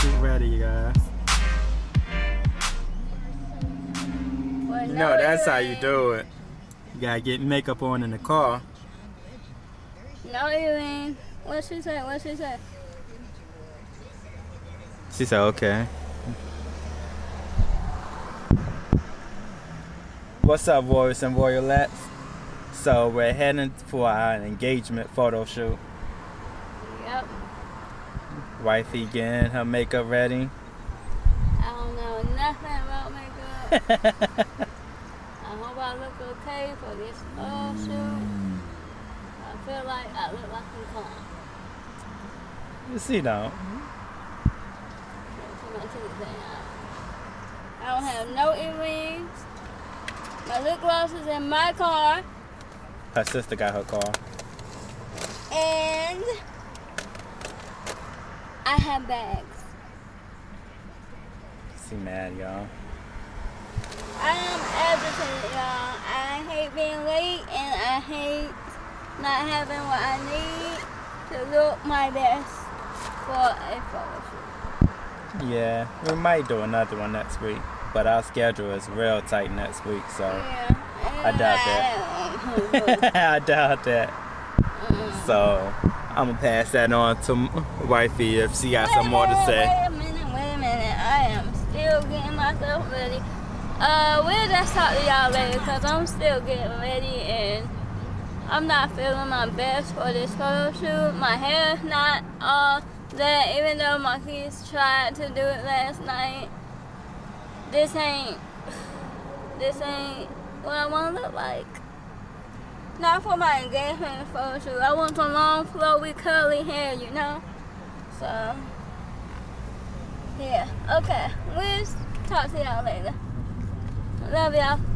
She's ready, you guys. no, that's how you do it. You gotta get makeup on in the car. No, you ain't. What she say? What she say? She said, okay. What's up, Royals and royalettes? So we're heading for our engagement photo shoot. Yep. Wifey getting her makeup ready. I don't know nothing about makeup. I hope I look okay for this photo shoot. I feel like I look like I'm calm. You see now. I don't have no earrings. My lip gloss is in my car. Her sister got her car. And I have bags. She mad, y'all. I am agitated, y'all. I hate being late and I hate not having what I need to look my best for a photo shoot. Yeah, we might do another one next week, but our schedule is real tight next week, so yeah. I doubt that. I doubt that. So I'm gonna pass that on to wifey if she got wait some more to say. Wait a minute, wait a minute. I am still getting myself ready. Uh, we'll just talk to y'all later because I'm still getting ready and I'm not feeling my best for this photo shoot. My hair's not all that, even though my kids tried to do it last night. This ain't, this ain't what I want to look like. Not for my engagement photo. I want some long, flowy, curly hair, you know? So, yeah. Okay. We'll talk to y'all later. Love y'all.